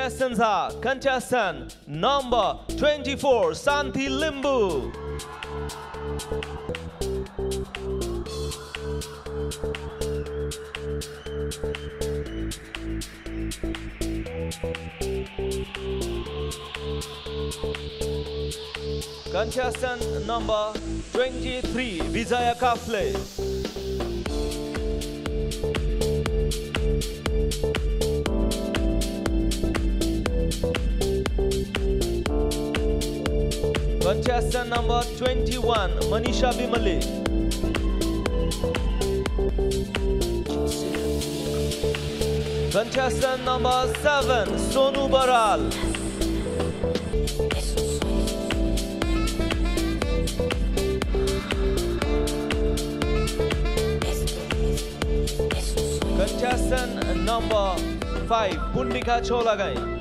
15 contestants are contestant number 24, Santi Limbu. Contestant number 23, Vijaya Kafle. Contestant number 21, Manisha Bimali. Contestant number 7, Sonu Baral. Contestant number 5, Pundika Cholagai.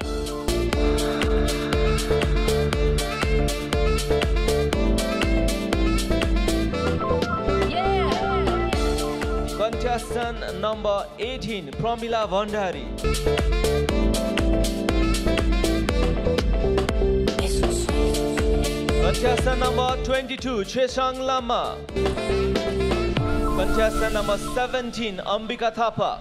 Contestant number 18, Pramila Vandari. Contestant number 22, Chesang Lama. Contestant number 17, Ambika Thapa.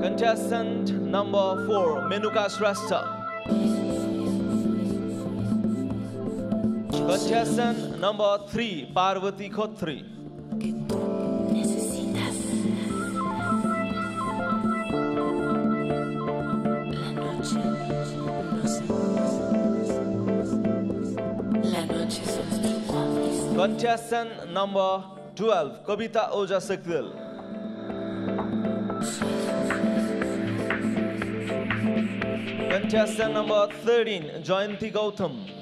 Contestant number 4, Menuka Srasta. Contestant number three, Parvati Khotri. Contestant number 12, Kobita Oja Sikdil. Contestant number 13, Jayanti Gautam.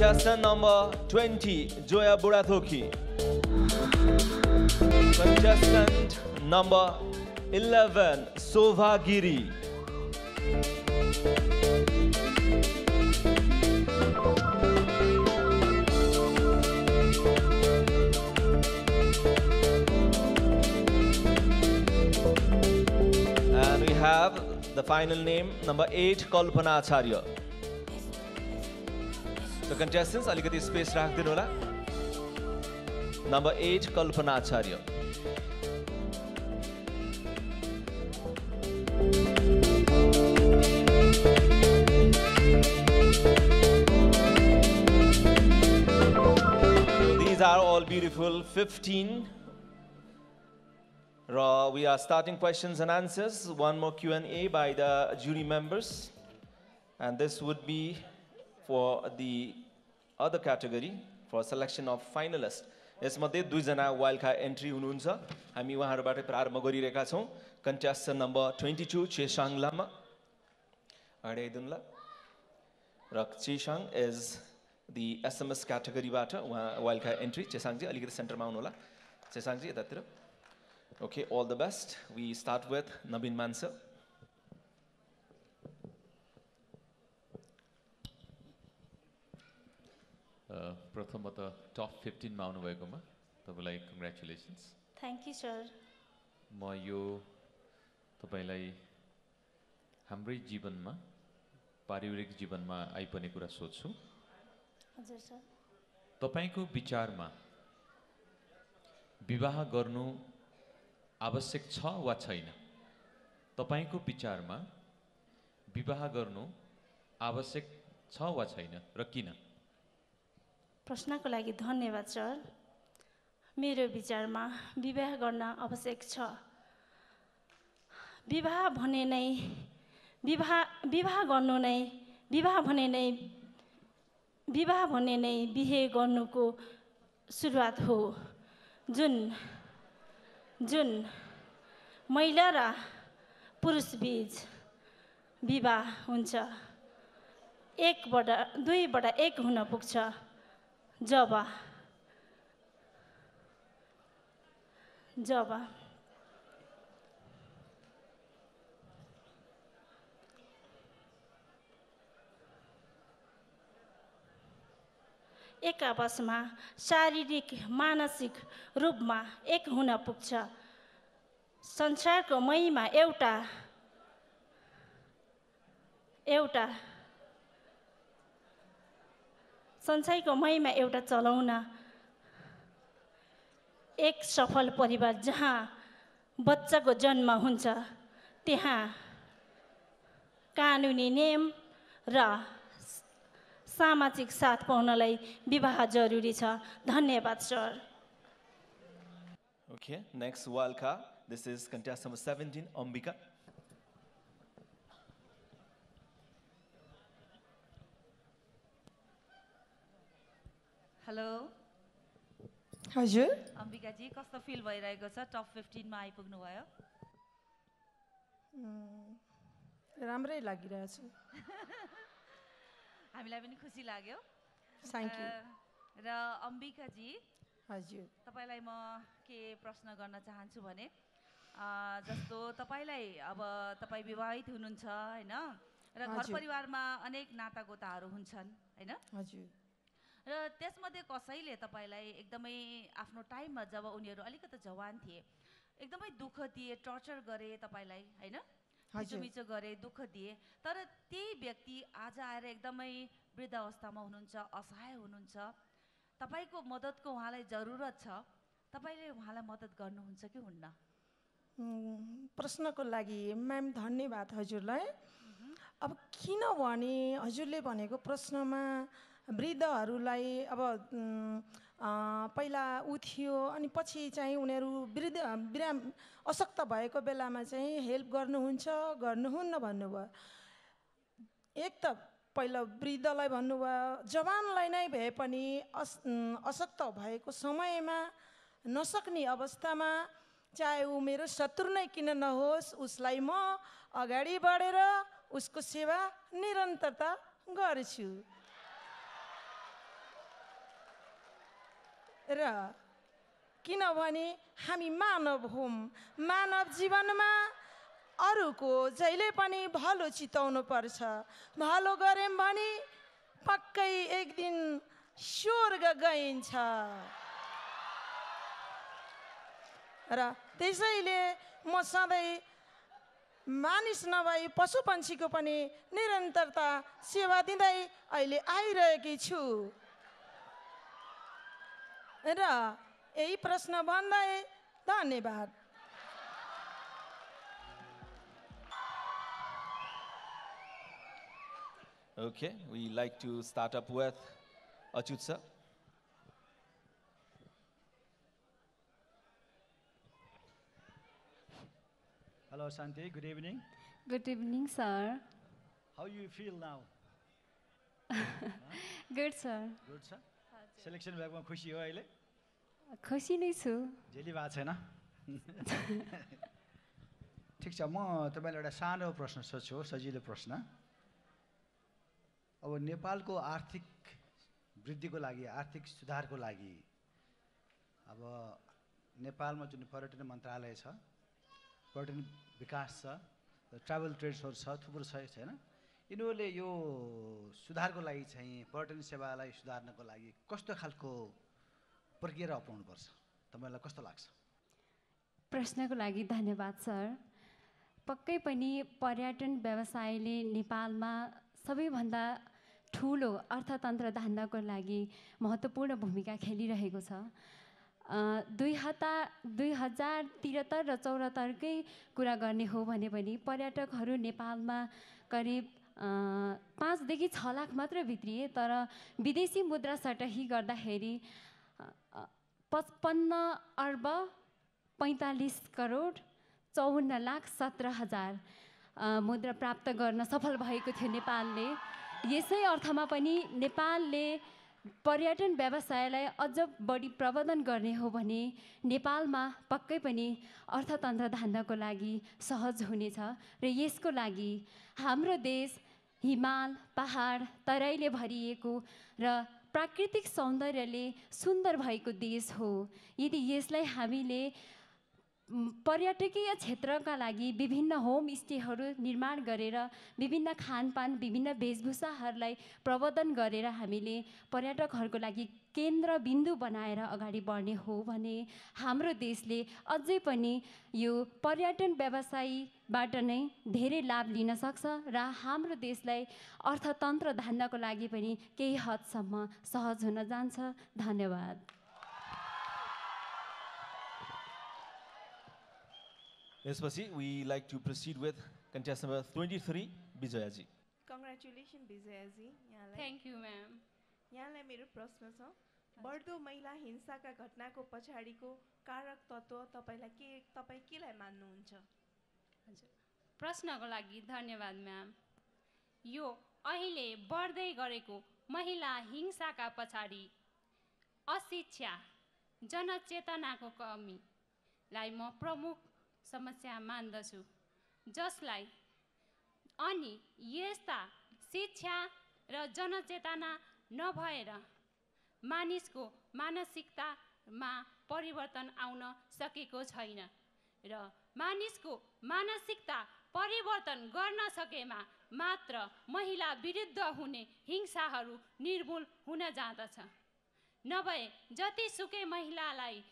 Contestant number 20, Joya Burathoki. Contestant number 11, Sova Giri. And we have the final name, number 8, Kalpana Acharya. So contestants, अलिकति space राखिदिनु होला number eight Kalpana Acharya So these are all beautiful 15 Ra, we are starting questions and answers. One more Q&A by the jury members. And this would be for the other category for selection of finalists. यसमध्ये दुईजना wild card entry हुनुहुन्छ। हामी उहाँहरूबाटै प्रारम्भ गरिरहेका छौँ। Contestant number twenty two Chesang Lama अडाइदिनु ल र Chesang is the SMS क्याटेगोरीबाट उहाँ वाइल्ड कार्ड एन्ट्री चेसाङजी अलिकति सेन्टरमा आउनु होला चेसाङजी यतातिर। Okay all the best we start with Naveen Mansar प्रथमतः टप फिफ्टिनमा आउनुभएकोमा तपाईँलाई कङ्ग्रेचुलेसन्स थ्याङ्क यू सर म यो तपाईँलाई हाम्रै जीवनमा पारिवारिक जीवनमा आइपर्ने कुरा सोध्छु। हजुर सर तपाईँको विचारमा विवाह गर्नु आवश्यक छ वा छैन? तपाईँको विचारमा विवाह गर्नु आवश्यक छ वा छैन र किन? प्रश्नको लागि धन्यवाद सर। मेरो विचारमा विवाह गर्न आवश्यक छ। विवाह भने नै विवाह विवाह गर्नु नै विवाह भने नै विवाह भने नै बिहे गर्नुको सुरुवात हो। जुन जुन महिला र पुरुषबीच विवाह हुन्छ। एकबाट दुईबाट एक हुन पुग्छ। जब। जब। एक आपसमा शारीरिक मानसिक रूपमा एक हुन पुग्छ। संसारको मैमा एउटा एउटा संसारको मैमा एउटा चलाउन एक सफल परिवार जहाँ बच्चाको जन्म हुन्छ त्यहाँ कानुनी नियम र सामाजिक साथ पाउनलाई विवाह जरुरी छ। धन्यवाद sir. Okay, next wild card. This is contestant number 17, hello. हजुर। अम्बिकाजी कस्तो फिल भइरहेको छ? टप फिफ्टिनमा आइपुग्नु भयो राम्रै लागिरहेछ हामीलाई पनि खुसी लाग्यो। थ्याङ्क यू र अम्बिकाजी हजुर। तपाईँलाई म के प्रश्न गर्न चाहन्छु भने जस्तो तपाईँलाई अब तपाईँ विवाहित हुनुहुन्छ होइन? र घर। परिवारमा अनेक नातागोताहरू हुन्छन् होइन? हजुर। र त्यसमध्ये कसैले तपाईँलाई एकदमै आफ्नो टाइममा जब उनीहरू अलिकति जवान थिए एकदमै दुःख दिए टर्चर गरे तपाईँलाई होइन? मिचो गरे दुःख दिए तर त्यही व्यक्ति आज आएर एकदमै वृद्ध अवस्थामा हुनुहुन्छ असहाय हुनुहुन्छ तपाईँको मद्दतको उहाँलाई जरुरत छ तपाईँले उहाँलाई मद्दत गर्नुहुन्छ कि हुन्न? प्रश्नको लागि म्याम धन्यवाद हजुरलाई। अब किनभने हजुरले भनेको प्रश्नमा वृद्धहरूलाई अब पहिला ऊ थियो अनि पछि चाहिँ उनीहरू वृद्ध विराम अशक्त भएको बेलामा चाहिँ हेल्प गर्नुहुन्छ गर्नुहुन्न भन्नुभयो। एक त पहिला वृद्धलाई भन्नुभयो जवानलाई नै भए पनि अस अशक्त भएको समयमा नसक्ने अवस्थामा चाहे ऊ मेरो शत्रु नै किन नहोस् उसलाई म अगाडि बढेर उसको सेवा निरन्तरता गर्छु। र किनभने हामी मानव हौँ मानव जीवनमा अरूको जहिले पनि भलो चिताउनु पर्छ। भलो गऱ्यौँ भने पक्कै एक दिन स्वर्ग गइन्छ। र त्यसैले म सधैँ मानिस नभई पशु पन्छीको पनि निरन्तरता सेवा दिँदै अहिले आइरहेकी छु। र यही प्रश्न भन्दै धन्यवाद। Okay we like to start up with Achyut sir hello Shanti good evening good evening sir how you feel now good sir good sir selection भएकोमा खुसी हो अहिले? खुसी नै छु। झेली भएको छैन? ठिक छ म तपाईँलाई एउटा सानो प्रश्न सोध्छु सजिलो प्रश्न। अब नेपालको आर्थिक वृद्धिको लागि आर्थिक सुधारको लागि अब नेपालमा जुन पर्यटन मन्त्रालय छ पर्यटन विकास छ ट्राभल ट्रेड्सहरू छ थुप्रो छ छैन यिनीहरूले यो सुधारको लागि चाहिँ पर्यटन सेवालाई सुधार्नको लागि कस्तो खालको प्रक्रिया अपनाउनुपर्छ तपाईँलाई कस्तो लाग्छ? प्रश्नको लागि धन्यवाद सर। पक्कै पनि पर्यटन व्यवसायले नेपालमा सबैभन्दा ठुलो अर्थतन्त्र धान्नको लागि महत्त्वपूर्ण भूमिका खेलिरहेको छ। दुई हजार दुई हजार त्रिहत्तर र चौहत्तरकै कुरा गर्ने हो भने पनि पर्यटकहरू नेपालमा करिब पाँचदेखि छ लाख मात्र भित्रिए तर विदेशी मुद्रा सटही गर्दाखेरि पचपन्न अर्ब पैँतालिस करोड चौवन्न लाख सत्र हजार मुद्रा प्राप्त गर्न सफल भएको थियो नेपालले। यसै अर्थमा पनि नेपालले पर्यटन व्यवसायलाई अझ बढी प्रवर्धन गर्ने हो भने नेपालमा पक्कै पनि अर्थतन्त्र धान्नको लागि सहज हुनेछ र यसको लागि हाम्रो देश हिमाल पहाड तराईले भरिएको र प्राकृतिक सौन्दर्यले सुन्दर भएको देश हो। यदि यसलाई हामीले पर्यटकीय क्षेत्रका लागि विभिन्न होमस्टेहरू निर्माण गरेर विभिन्न खानपान विभिन्न वेशभूषाहरूलाई प्रवर्धन गरेर हामीले पर्यटकहरूको लागि केन्द्रबिन्दु बनाएर अगाडि बढ्ने हो भने हाम्रो देशले अझै पनि यो पर्यटन व्यवसायबाट नै धेरै लाभ लिन सक्छ र हाम्रो देशलाई अर्थतन्त्र धान्नको लागि पनि केही हदसम्म सहज हुन जान्छ। धन्यवाद। यसपछि we like to proceed with contestant number 23 Vijayaji congratulation Vijayaji यहाँलाई थ्याङ्क यू म्याम यहाँलाई मेरो प्रश्न छ। बढ्दो महिला हिंसाका घटनाको पछाडिको कारक तत्त्व तपाईँलाई के तपाईँ केलाई मान्नुहुन्छ? हजुर। प्रश्नको लागि धन्यवाद म्याम यो अहिले बढ्दै गरेको महिला हिंसाका पछाडि अशिक्षा जनचेतनाको कमीलाई म प्रमुख समस्या मान्दछु। जसलाई अनि यस्ता शिक्षा र जनचेतना नभएर मानिसको मानसिकतामा परिवर्तन आउन सकेको छैन र मानिसको मानसिकता परिवर्तन गर्न सकेमा मात्र महिला विरुद्ध हुने हिंसाहरू निर्मूल हुन जाँदछ। नभए जतिसुकै महिलालाई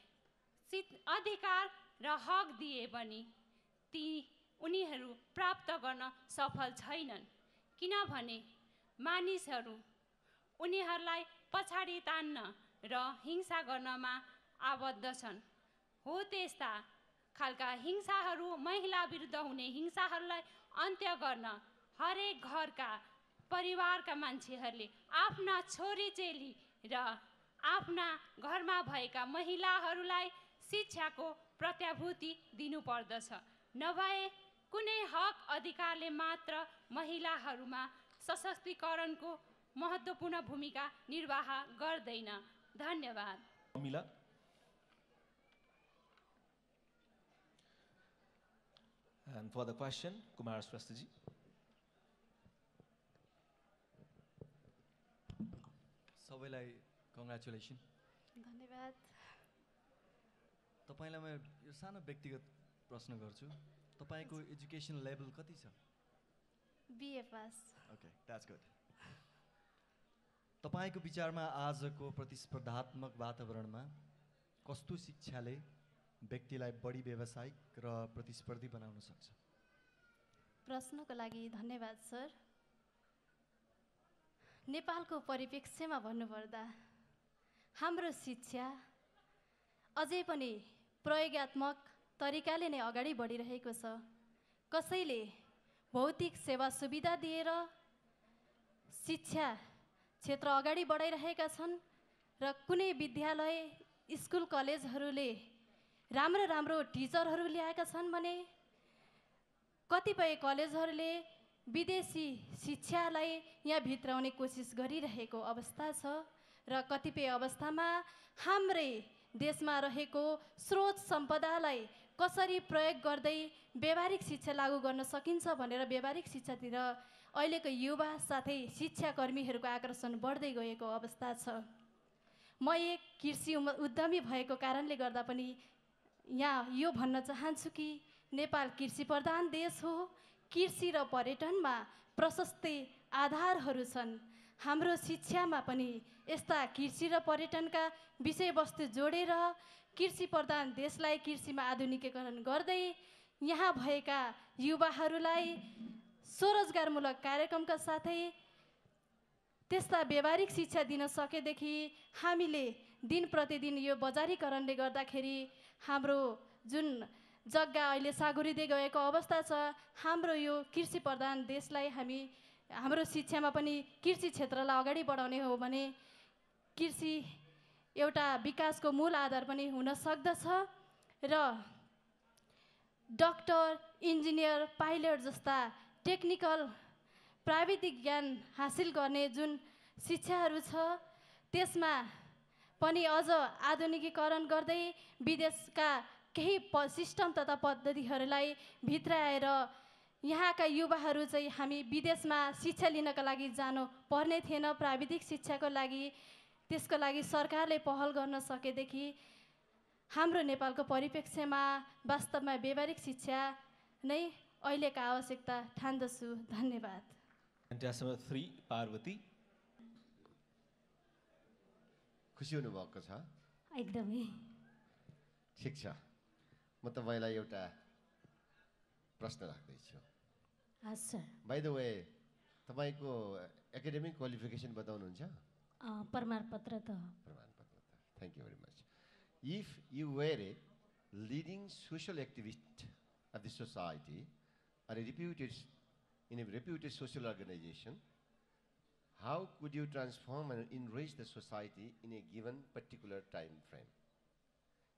अधिकार र हक दिए पनि ती उनीहरू प्राप्त गर्न सफल छैनन्। किनभने मानिसहरू उनीहरूलाई पछाडि तान्न र हिंसा गर्नमा आबद्ध छन्। हो त्यस्ता खालका हिंसाहरू महिला विरुद्ध हुने हिंसाहरूलाई अन्त्य गर्न हरेक घरका परिवारका मान्छेहरूले आफ्ना छोरी चेली र आफ्ना घरमा भएका महिलाहरूलाई शिक्षाको प्रत्याभूति दिनुपर्दछ। नभए कुनै हक अधिकारले मात्र महिलाहरूमा सशक्तिकरणको महत्त्वपूर्ण भूमिका निर्वाह गर्दैन। धन्यवाद। मिला And for the question, Kumar Swastaji. सबैलाई कङ्ग्रेचुलेसन धन्यवाद। तपाईँलाई म यो सानो व्यक्तिगत प्रश्न गर्छु। तपाईँको एजुकेसन लेभल कति छ? BA pass. Okay that's good तपाईँको विचारमा आजको प्रतिस्पर्धात्मक वातावरणमा कस्तो शिक्षाले व्यक्तिलाई बढी व्यावसायिक र प्रतिस्पर्धी बनाउन सक्छ? प्रश्नको लागि धन्यवाद सर। नेपालको परिप्रेक्ष्यमा भन्नुपर्दा हाम्रो शिक्षा अझै पनि प्रयोगात्मक तरिकाले नै अगाडि बढिरहेको छ। कसैले भौतिक सेवा सुविधा दिएर शिक्षा क्षेत्र अगाडि बढाइरहेका छन् र कुनै विद्यालय स्कुल कलेजहरूले राम्रो राम्रो टिचरहरू ल्याएका छन् भने कतिपय कलेजहरूले विदेशी शिक्षालाई यहाँ भित्राउने कोसिस गरिरहेको अवस्था छ र कतिपय अवस्थामा हाम्रै देशमा रहेको स्रोत सम्पदालाई कसरी प्रयोग गर्दै व्यावहारिक शिक्षा लागू गर्न सकिन्छ भनेर व्यावहारिक शिक्षातिर अहिलेको युवा साथै शिक्षाकर्मीहरूको आकर्षण बढ्दै गएको अवस्था छ। म एक कृषि उद्यमी भएको कारणले गर्दा पनि यहाँ यो भन्न चाहन्छु कि नेपाल कृषि प्रधान देश हो। कृषि र पर्यटनमा प्रशस्तै आधारहरू छन्। हाम्रो शिक्षामा पनि यस्ता कृषि र पर्यटनका विषयवस्तु जोडेर कृषि प्रधान देशलाई कृषिमा आधुनिकीकरण गर्दै यहाँ भएका युवाहरूलाई स्वरोजगारमूलक कार्यक्रमका साथै त्यस्ता व्यावहारिक शिक्षा दिन सकेदेखि हामीले दिन प्रतिदिन यो बजारीकरणले गर्दाखेरि हाम्रो जुन जग्गा अहिले सागुरिँदै गएको अवस्था छ हाम्रो यो कृषि प्रधान देशलाई हामी हाम्रो शिक्षामा पनि कृषि क्षेत्रलाई अगाडि बढाउने हो भने कृषि एउटा विकासको मूल आधार पनि हुन सक्दछ र डक्टर इन्जिनियर पाइलट जस्ता टेक्निकल प्राविधिक ज्ञान हासिल गर्ने जुन शिक्षाहरू छ त्यसमा पनि अझ आधुनिकीकरण गर्दै विदेशका केही प सिस्टम तथा पद्धतिहरूलाई भित्राएर यहाँका युवाहरू चाहिँ हामी विदेशमा शिक्षा लिनका लागि जानु पर्ने थिएन प्राविधिक शिक्षाको लागि त्यसको लागि सरकारले पहल गर्न सकेदेखि हाम्रो नेपालको परिप्रेक्ष्यमा वास्तवमा व्यवहारिक शिक्षा नै अहिलेका आवश्यकता ठान्दछु। धन्यवाद। Parvati. खुसी हुनुभएको छ? एकदमै। ठिक छ। म तपाईँलाई एउटा प्रश्न राख्दैछु। हस् सर बाई द वे तपाईँको एकाडेमिक क्वालिफिकेसन बताउनुहुन्छ? अँ, प्रमाणपत्र त प्रमाणपत्र त। Thank you very much if you were a leading social activist of the society are a reputed in a reputed social organization, how could you transform and enrich the society in a given particular time frame?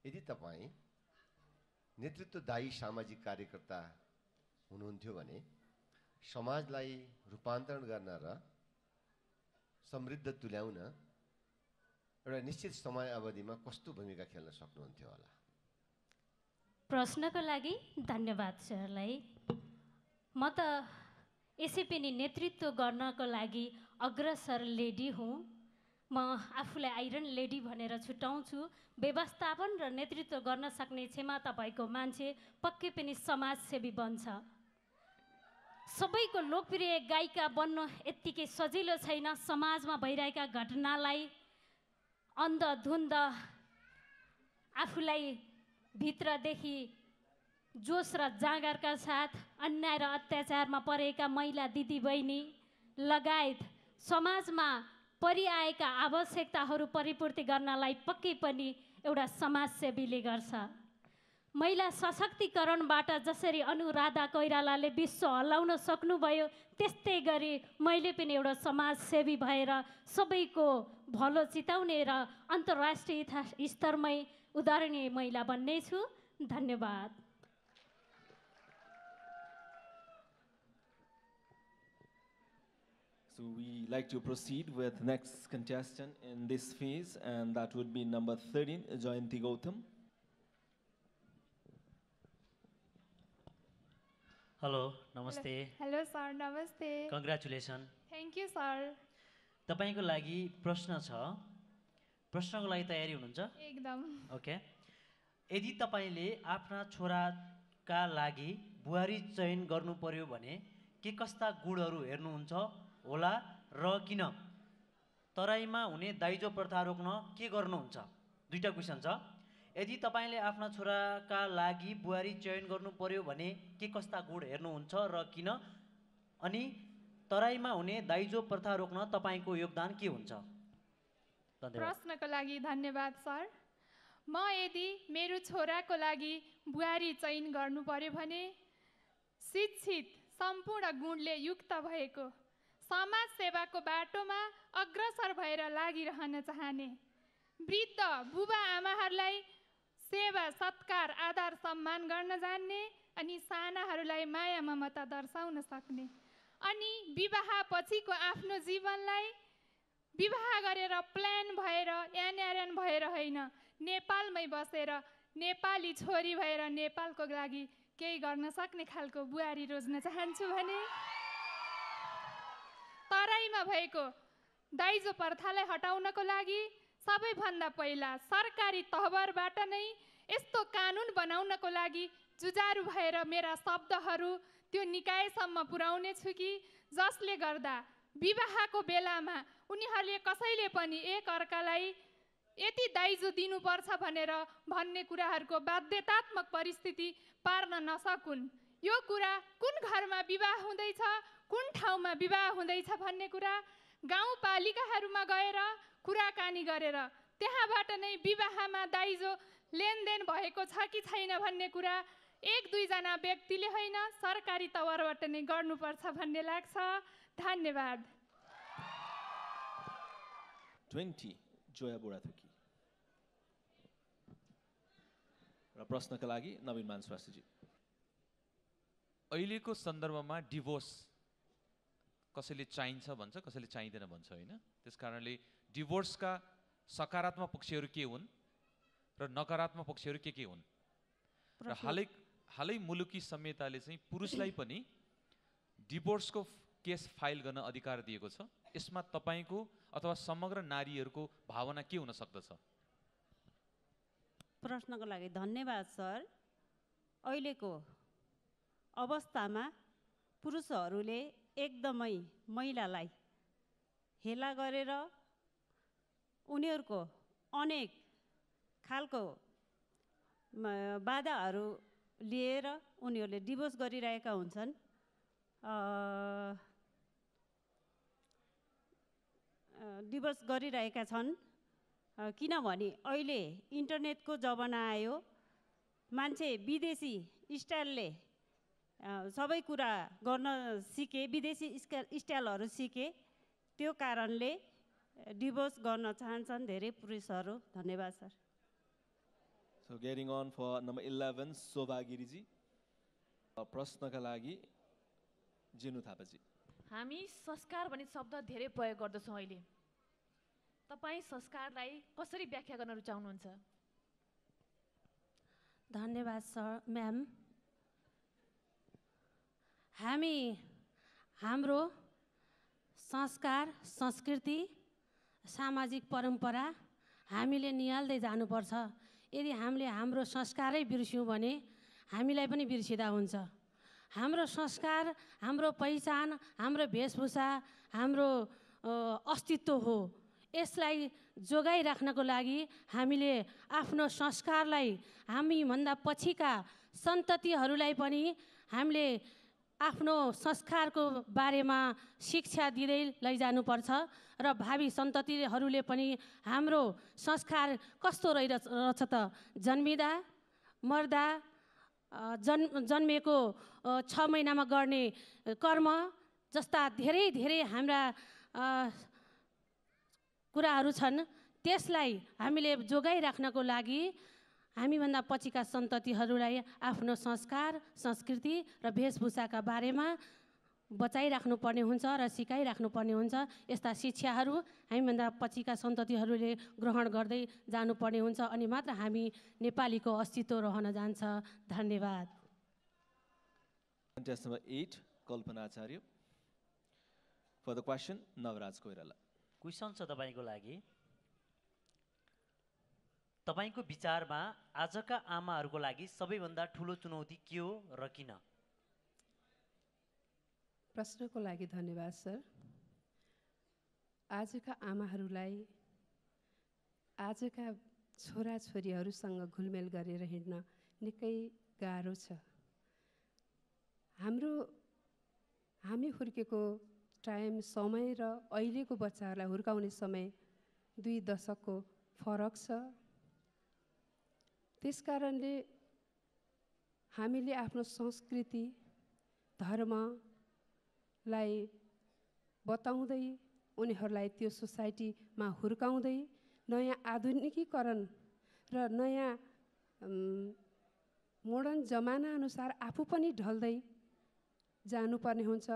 यदि तपाईँ नेतृत्वदायी सामाजिक कार्यकर्ता हुनुहुन्थ्यो भने समाजलाई रूपान्तरण गर्न र समृद्ध तुल्याउन एउटा निश्चित समय अवधिमा कस्तो भूमिका खेल्न सक्नुहुन्थ्यो होला? प्रश्नको लागि धन्यवाद सरलाई। म त यसै पनि नेतृत्व गर्नको लागि अग्रसर लेडी हुँ। म आफूलाई आइरन लेडी भनेर छुट्याउँछु व्यवस्थापन र नेतृत्व गर्न सक्ने क्षमता भएको मान्छे पक्कै पनि समाजसेवी बन्छ। सबैको लोकप्रिय गायिका बन्न यत्तिकै सजिलो छैन समाजमा भइरहेका घटनालाई अन्धधुन्द आफूलाई भित्रदेखि जोस र जाँगरका साथ अन्याय र अत्याचारमा परेका महिला दिदीबहिनी लगायत समाजमा परिआएका आवश्यकताहरू परिपूर्ति गर्नलाई पक्कै पनि एउटा समाजसेवीले गर्छ। महिला सशक्तिकरणबाट जसरी अनुराधा कोइरालाले विश्व हल्लाउन सक्नुभयो त्यस्तै गरी मैले पनि एउटा समाजसेवी भएर सबैको भलो चिताउने र अन्तर्राष्ट्रिय स्तरमै उदाहरणीय महिला बन्नेछु धन्यवाद So we like to proceed with next contestant in this phase, and that would be number 13, Jayanti Gautam. Hello नमस्ते। हेलो सर नमस्ते। Congratulation thank you sir. तपाईँको लागि प्रश्न छ। प्रश्नको लागि तयारी हुनुहुन्छ? एकदम। ओके यदि तपाईँले आफ्ना छोराका लागि बुहारी चयन गर्नु पर्यो भने के कस्ता गुणहरू हेर्नुहुन्छ होला र किन? तराईमा हुने दाइजो प्रथा रोक्न के गर्नुहुन्छ? दुईवटा क्वेसन छ। यदि तपाईँले आफ्ना छोराका लागि बुहारी चयन गर्नु पर्यो भने के कस्ता गुण हेर्नुहुन्छ र किन? अनि तराईमा हुने दाइजो प्रथा रोक्न तपाईँको योगदान के हुन्छ? प्रश्नको लागि धन्यवाद सर। म यदि मेरो छोराको लागि बुहारी चयन गर्नु पर्यो भने शिक्षित सम्पूर्ण गुणले युक्त भएको समाज सेवाको बाटोमा अग्रसर भएर लागिरहन चाहने वृद्ध बुबा आमाहरूलाई सेवा सत्कार आदर सम्मान गर्न जान्ने अनि सानाहरूलाई माया ममता दर्शाउन सक्ने। अनि विवाह पछिको आफ्नो जीवनलाई विवाह गरेर प्लान भएर यान भएर होइन नेपालमै बसेर नेपाली छोरी भएर नेपालको लागि केही गर्न सक्ने खालको बुहारी रोज्न चाहन्छु भने तराईमा भएको दाइजो प्रथालाई हटाउनको लागि सबैभन्दा पहिला सरकारी तहबरबाट नै यस्तो कानुन बनाउनको लागि जुझारु भएर मेरा शब्दहरू त्यो निकायसम्म पुर्याउने छु कि? जसले गर्दा विवाहको बेलामा उनीहरूले कसैले पनि एक अर्कालाई यति दाइजो दिनुपर्छ भनेर भन्ने कुराहरूको बाध्यतात्मक परिस्थिति पार्न नसकुन्। यो कुरा कुन घरमा विवाह हुँदैछ कुन ठाउँमा विवाह हुँदैछ भन्ने कुरा गाउँपालिकाहरूमा गएर कुराकानी गरेर त्यहाँबाट नै विवाहमा दाइजो लेनदेन भएको छ कि छैन भन्ने कुरा एक दुईजना व्यक्तिले होइन सरकारी तवरबाट नै गर्नुपर्छ भन्ने लाग्छ। धन्यवाद। 20, जोया बुढाथोकी। र प्रश्नका लागि नवीन मान स्वास्थ्यजी अहिलेको सन्दर्भमा डिभोर्स कसैले चाहिन्छ भन्छ कसैले चाहिँदैन भन्छ होइन? त्यस कारणले डिभोर्सका सकारात्मक पक्षहरू के हुन् र नकारात्मक पक्षहरू के के हुन्? र हालै हालै मुलुकी संहिताले चाहिँ पुरुषलाई पनि डिभोर्सको केस फाइल गर्न अधिकार दिएको छ। यसमा तपाईँको अथवा समग्र नारीहरूको भावना के हुन सक्दछ? प्रश्नको लागि धन्यवाद सर। अहिलेको अवस्थामा पुरुषहरूले एकदमै महिलालाई हेला गरेर उनीहरूको अनेक खालको बाधाहरू लिएर उनीहरूले डिभोर्स गरिरहेका हुन्छन्। डिभोर्स गरिरहेका छन्। किनभने अहिले इन्टरनेटको जमाना आयो। मान्छे विदेशी स्टाइलले सबै कुरा गर्न सिके विदेशी स्टाइलहरू सिके। त्यो कारणले डिभोर्स गर्न चाहन्छन् धेरै पुरुषहरू। धन्यवाद सर। So getting on for number 11, Soba Giriji. Uh, प्रश्नका लागि जिनु थापाजी। हामी संस्कार भन्ने शब्द धेरै प्रयोग गर्दछौँ अहिले। तपाईँ संस्कारलाई कसरी व्याख्या गर्न रुचाउनुहुन्छ? धन्यवाद सर म्याम। हामी हाम्रो संस्कार संस्कृति सामाजिक परम्परा हामीले निहाल्दै जानुपर्छ। यदि हामीले हाम्रो संस्कारै बिर्स्यौँ भने हामीलाई पनि बिर्सिँदा हुन्छ। हाम्रो संस्कार हाम्रो पहिचान हाम्रो वेशभूषा हाम्रो अस्तित्व हो। यसलाई जोगाइराख्नको लागि हामीले आफ्नो संस्कारलाई हामीभन्दा पछिका सन्ततिहरूलाई पनि हामीले आफ्नो संस्कारको बारेमा शिक्षा दिँदै लैजानुपर्छ र भावी सन्ततिहरूले पनि हाम्रो संस्कार कस्तो रहेछ त? जन्मिँदा मर्दा जन् जन्मिएको अ, छ महिनामा गर्ने कर्म जस्ता धेरै धेरै हाम्रा कुराहरू छन् त्यसलाई हामीले जोगाइराख्नको लागि हामीभन्दा पछिका सन्ततिहरूलाई आफ्नो संस्कार संस्कृति र वेशभूषाका बारेमा बचाइराख्नु पर्ने हुन्छ र सिकाइराख्नु पर्ने हुन्छ यस्ता शिक्षाहरू हामीभन्दा पछिका सन्ततिहरूले ग्रहण गर्दै जानुपर्ने हुन्छ अनि मात्र हामी नेपालीको अस्तित्व रहन जान्छ धन्यवाद Contest number 8, Kalpana Acharya. For the question, Navraj Koirala. Question छ तपाईँको लागि तपाईँको विचारमा आजका आमाहरूको लागि सबैभन्दा ठुलो चुनौती के हो र किन? प्रश्नको लागि धन्यवाद सर। आजका आमाहरूलाई आजका छोराछोरीहरूसँग घुलमेल गरेर हिँड्न निकै गाह्रो छ। हाम्रो हामी हुर्केको टाइम समय र अहिलेको बच्चाहरूलाई हुर्काउने समय दुई दशकको फरक छ। त्यस कारणले हामीले आफ्नो संस्कृति धर्मलाई बताउँदै उनीहरूलाई त्यो सोसाइटीमा हुर्काउँदै नयाँ आधुनिकीकरण र नयाँ मोडर्न जमानाअनुसार आफू पनि ढल्दै जानुपर्ने हुन्छ।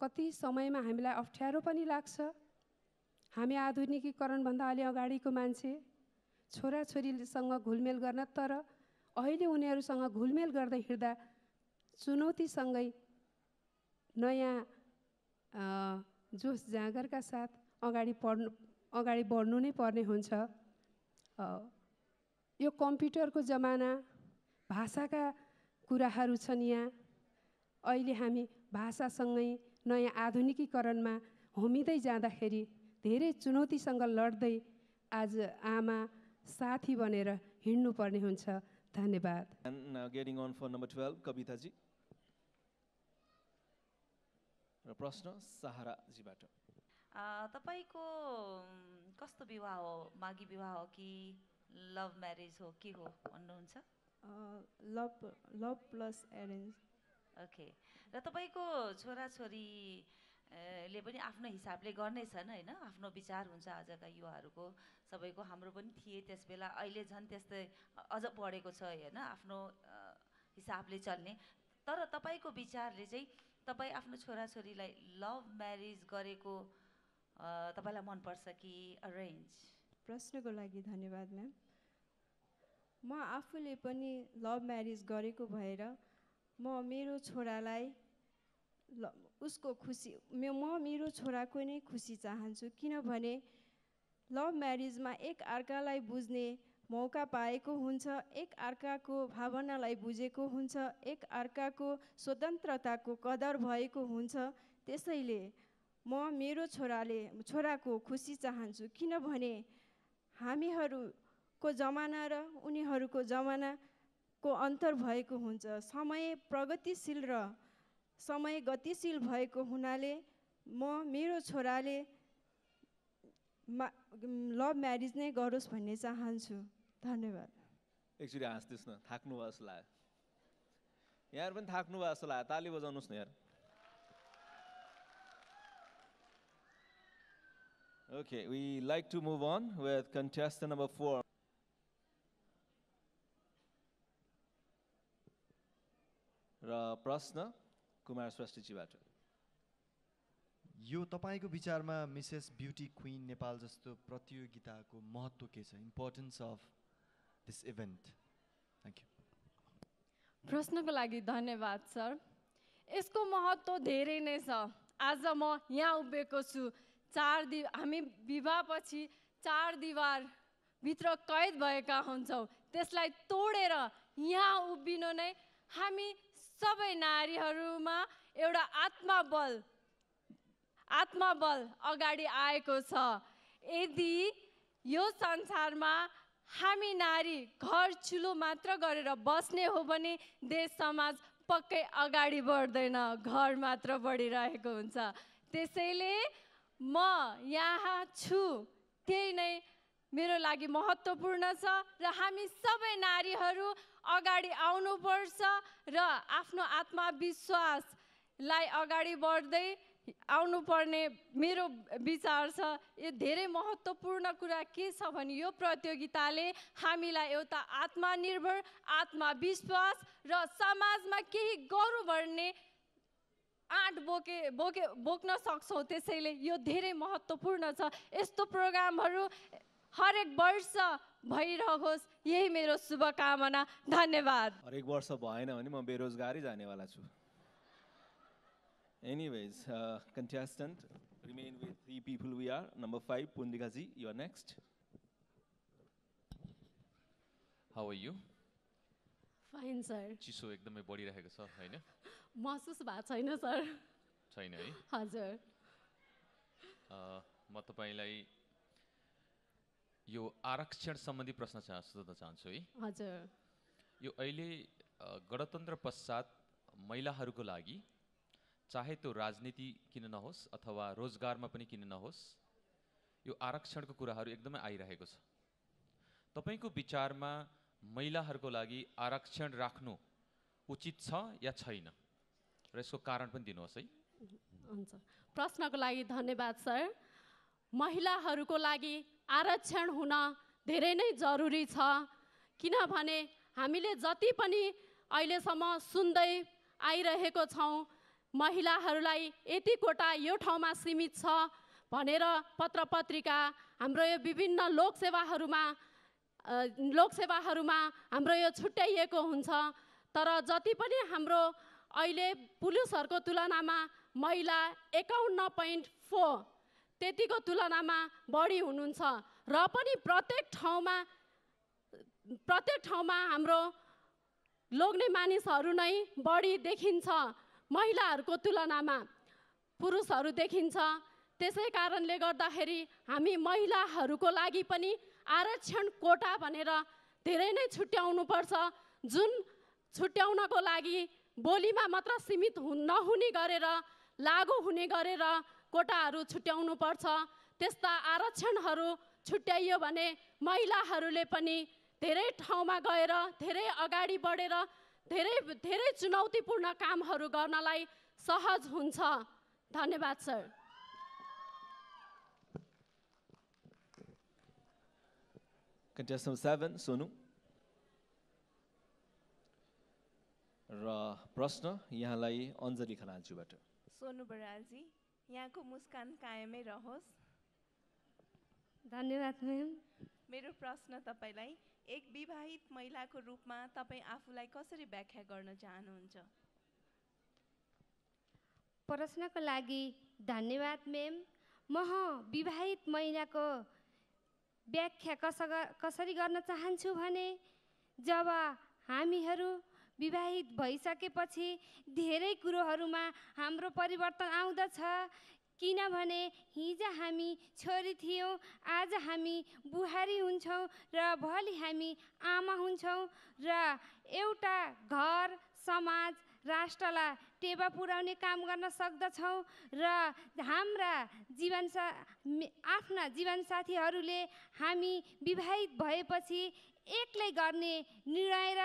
कति समयमा हामीलाई अप्ठ्यारो पनि लाग्छ। हामी आधुनिकीकरणभन्दा अलि अगाडिको मान्छे। छोराछोरीसँग घुलमेल गर्न तर अहिले उनीहरूसँग घुलमेल गर्दै हिँड्दा चुनौतीसँगै नयाँ जोस जाँगरका साथ अगाडि पढ्नु अगाडि बढ्नु नै पर्ने हुन्छ। यो कम्प्युटरको जमाना भाषाका कुराहरू छन् यहाँ। अहिले हामी भाषासँगै नयाँ आधुनिकीकरणमा होमिँदै जाँदाखेरि धेरै चुनौतीसँग लड्दै आज आमा साथी बनेर हिँड्नुपर्ने हुन्छ। धन्यवाद। On for number 12, Kavita ji. र प्रश्न सहाराजीबाट। अ, तपाईँको कस्तो विवाह हो? मागी विवाह हो कि लभ म्यारेज हो? के हो भन्नुहुन्छ? Love love plus arrange. Okay. र तपाईँको छोराछोरी ले पनि आफ्नो हिसाबले गर्नेछन् होइन? आफ्नो विचार हुन्छ आजका युवाहरूको सबैको। हाम्रो पनि थिए त्यस बेला अहिले झन् त्यस्तै अझ बढेको छ होइन? आफ्नो हिसाबले चल्ने। तर तपाईँको विचारले चाहिँ तपाईँ आफ्नो छोराछोरीलाई लभ म्यारिज गरेको तपाईँलाई मनपर्छ कि अरेन्ज प्रश्नको लागि धन्यवाद म्याम। म आफूले पनि लभ म्यारिज गरेको भएर म मेरो छोरालाई उसको खुसी मे- मेरो छोराको नै खुसी चाहन्छु किनभने लभ म्यारिजमा एक अर्कालाई बुझ्ने मौका पाएको हुन्छ एक अर्काको भावनालाई बुझेको हुन्छ एक अर्काको स्वतन्त्रताको कदर भएको हुन्छ। त्यसैले म मेरो छोराले छोराको खुसी चाहन्छु किनभने हामीहरूको जमाना र उनीहरूको जमानाको अन्तर भएको हुन्छ। समय प्रगतिशील र समय गतिशील भएको हुनाले म मेरो छोराले लभ म्यारिज नै गरोस् भन्ने चाहन्छु। धन्यवाद। एकचोटि हाँस्नुहोस् न। थाक्नु भयो जस्तो लाग्यो। यहाँहरू पनि थाक्नु भयो जस्तो लाग्यो। ताली बजाउनुहोस् न यार। Okay, we like to move on with contestant number four. र प्रश्न। कुमार श्रेष्ठजीबाट। यो तपाईँको विचारमा मिसेस ब्युटी क्विन नेपाल जस्तो प्रतियोगिताको महत्त्व के छ? Importance of this event thank you प्रश्नको लागि धन्यवाद सर। यसको महत्त्व धेरै नै छ। आज म यहाँ उभिएको छु। चार दि हामी विवाहपछि चार दिवारभित्र कैद भएका हुन्छौँ। त्यसलाई तोडेर यहाँ उभिनु नै हामी सबै नारीहरूमा एउटा आत्मबल आत्मबल अगाडि आएको छ। यदि यो संसारमा हामी नारी घर चुलो मात्र गरेर बस्ने हो भने देश समाज पक्कै अगाडि बढ्दैन घर मात्र बढिरहेको हुन्छ। त्यसैले म यहाँ छु त्यही नै मेरो लागि महत्त्वपूर्ण छ र हामी सबै नारीहरू अगाडि आउनुपर्छ र आफ्नो आत्मविश्वासलाई अगाडि बढ्दै आउनुपर्ने मेरो विचार छ। यो धेरै महत्त्वपूर्ण कुरा के छ भने यो प्रतियोगिताले हामीलाई एउटा आत्मनिर्भर आत्मविश्वास र समाजमा केही गरौँ भन्ने आँट बोके बोके बोक्न सक्छौँ। त्यसैले यो धेरै महत्त्वपूर्ण छ। यस्तो प्रोग्रामहरू हरेक वर्ष भइरहोस् यही मेरो शुभकामना। धन्यवाद। हरेक वर्ष भएन भने म बेरोजगारै जानेवाला छु। Anyways, uh, contestant, remain with three people we are. Number five, Pundikaji, you are next. How are you fine sir चिसो एकदमै बढिरहेको छ होइन? महसुस भएको छैन सर छैन है? हजुर। अ, म तपाईँलाई यो आरक्षण सम्बन्धी प्रश्न सोध्न चाहन्छु है। हजुर। यो अहिले गणतन्त्र पश्चात महिलाहरूको लागि चाहे त्यो राजनीति किन नहोस् अथवा रोजगारमा पनि किन नहोस् यो आरक्षणको कुराहरू एकदमै आइरहेको छ। तपाईँको विचारमा महिलाहरूको लागि आरक्षण राख्नु उचित छ या छैन? र यसको कारण पनि दिनुहोस् है। हुन्छ। प्रश्नको लागि धन्यवाद सर। महिलाहरूको लागि आरक्षण हुन धेरै नै जरुरी छ। किनभने हामीले जति पनि अहिलेसम्म सुन्दै आइरहेको छौँ महिलाहरूलाई यति कोटा यो ठाउँमा सीमित छ भनेर पत्र पत्रिका हाम्रो यो विभिन्न लोकसेवाहरूमा लोकसेवाहरूमा हाम्रो यो छुट्याइएको हुन्छ। तर जति पनि हाम्रो अहिले पुरुषहरूको तुलनामा महिला एकाउन्न पोइन्ट फोर त्यतिको तुलनामा बढी हुनुहुन्छ। र पनि प्रत्येक ठाउँमा प्रत्येक ठाउँमा हाम्रो लोग्ने मानिसहरू नै बढी देखिन्छ महिलाहरूको तुलनामा पुरुषहरू देखिन्छ। त्यसै कारणले गर्दाखेरि हामी महिलाहरूको लागि पनि आरक्षण कोटा भनेर धेरै नै छुट्याउनुपर्छ जुन छुट्याउनको लागि बोलीमा मात्र सीमित नहुने गरेर लागु हुने गरेर कोटाहरू छुट्याउनुपर्छ त्यस्ता आरक्षणहरू छुट्याइयो भने महिलाहरूले पनि धेरै ठाउँमा गएर धेरै अगाडि बढेर धेरै धेरै चुनौतीपूर्ण कामहरू गर्नलाई सहज हुन्छ। धन्यवाद सर। Contestant. र प्रश्न यहाँलाई अञ्जली खनाल्छुबाट सोनु बरालजी। यहाँको मुस्कान कायमै रहोस्। धन्यवाद म्याम मेरो प्रश्न तपाईँलाई एक विवाहित महिलाको रूपमा तपाईँ आफूलाई कसरी व्याख्या गर्न चाहनुहुन्छ? प्रश्नको लागि धन्यवाद म्याम म विवाहित महिलाको व्याख्या कस कसरी गर्न चाहन्छु भने जब हामीहरू विवाहित भइसकेपछि धेरै कुरोहरूमा हाम्रो परिवर्तन आउँदछ। किनभने हिजो हामी छोरी थियौँ आज हामी बुहारी हुन्छौँ र भोलि हामी आमा हुन्छौँ र एउटा घर समाज राष्ट्रलाई टेवा पुर्याउने काम गर्न सक्दछौँ र हाम्रा जीवनसा आफ्ना जीवनसाथीहरूले हामी विवाहित भएपछि एक्लै गर्ने निर्णय र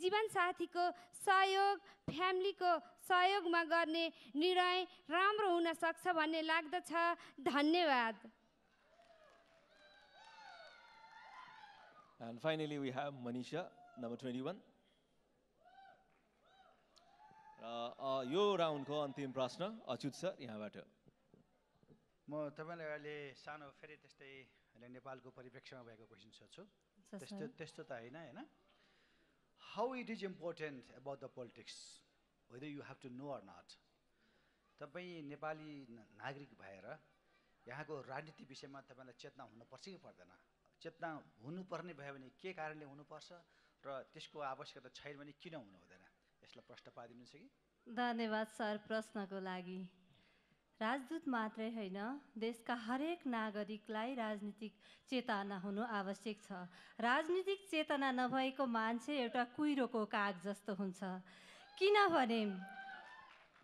जीवनसाथीको सहयोग फ्यामिलीको सहयोगमा गर्ने निर्णय राम्रो हुन सक्छ भन्ने लाग्दछ। धन्यवाद। And finally, we have Manisha, number 21. Uh, uh, यो राउन्डको अन्तिम प्रश्न अच्युत सर यहाँबाट। म तपाईँलाई अहिले सानो फेरि त्यस्तै अहिले नेपालको परिप्रेक्ष्यमा भएको क्वेसन सोध्छु। त्यस्तो त्यस्तो त होइन होइन? How it is important about the politics whether you have to know or not तपाईँ नेपाली नागरिक भएर यहाँको राजनीति विषयमा तपाईँलाई चेतना हुनुपर्छ कि पर्दैन? चेतना हुनुपर्ने भयो भने के कारणले हुनुपर्छ र त्यसको आवश्यकता छैन भने किन हुनु हुँदैन यसलाई प्रश्न पारिदिनुहुन्छ कि? धन्यवाद सर प्रश्नको लागि। राजदूत मात्रै होइन देशका हरेक नागरिकलाई राजनीतिक चेतना हुनु आवश्यक छ। राजनीतिक चेतना नभएको मान्छे एउटा कुहिरोको काग जस्तो हुन्छ। किनभने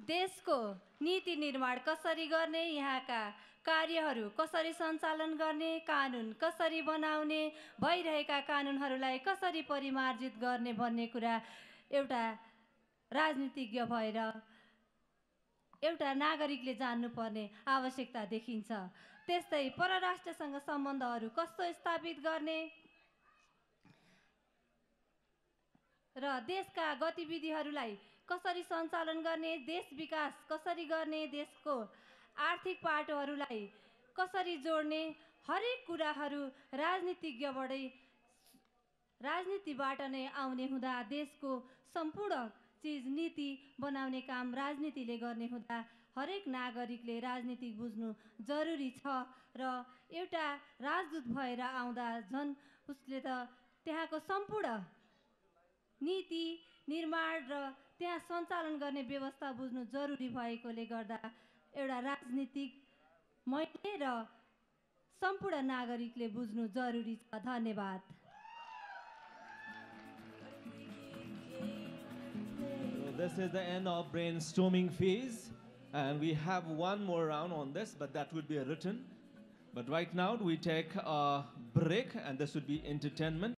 देशको नीति निर्माण कसरी गर्ने यहाँका कार्यहरू कसरी सञ्चालन गर्ने कानुन कसरी बनाउने भइरहेका कानुनहरूलाई कसरी परिमार्जित गर्ने भन्ने कुरा एउटा राजनीतिज्ञ भएर एउटा नागरिकले जान्नुपर्ने आवश्यकता देखिन्छ। त्यस्तै परराष्ट्रसँग सम्बन्धहरू कस्तो स्थापित गर्ने? र देशका गतिविधिहरूलाई कसरी सञ्चालन गर्ने देश विकास कसरी गर्ने देशको आर्थिक पाटोहरूलाई कसरी जोड्ने हरेक कुराहरू राजनीतिज्ञबाटै राजनीतिबाट नै आउने हुँदा देशको सम्पूर्ण चिज नीति बनाउने काम राजनीतिले गर्ने हुँदा हरेक नागरिकले राजनीति बुझ्नु जरुरी छ र एउटा राजदूत भएर आउँदा झन् उसले त त्यहाँको सम्पूर्ण नीति निर्माण र त्यहाँ सञ्चालन गर्ने व्यवस्था बुझ्नु जरुरी भएकोले गर्दा एउटा राजनीतिक मैले र सम्पूर्ण नागरिकले बुझ्नु जरुरी छ। धन्यवाद। This is the end of brainstorming phase. And we have one more round on this, but that would be a written. But right now, we take a break, and this would be entertainment.